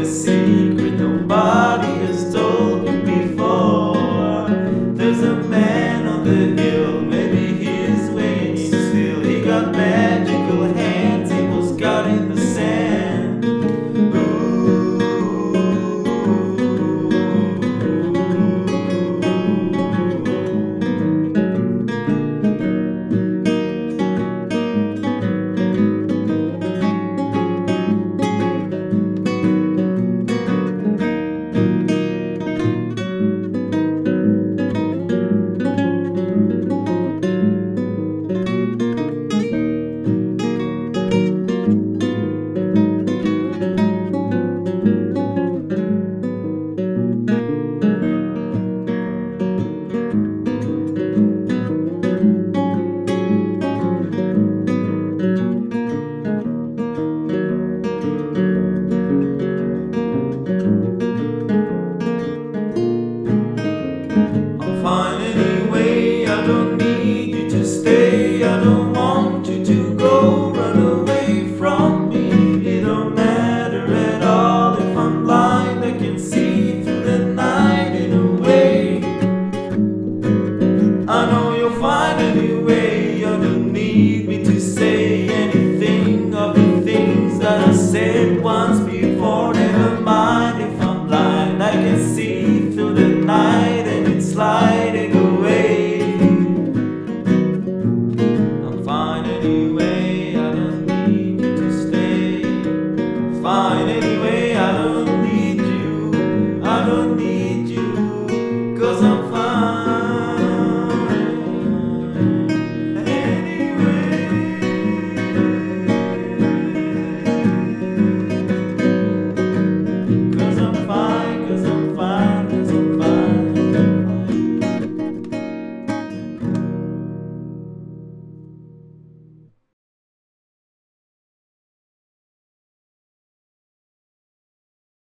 você.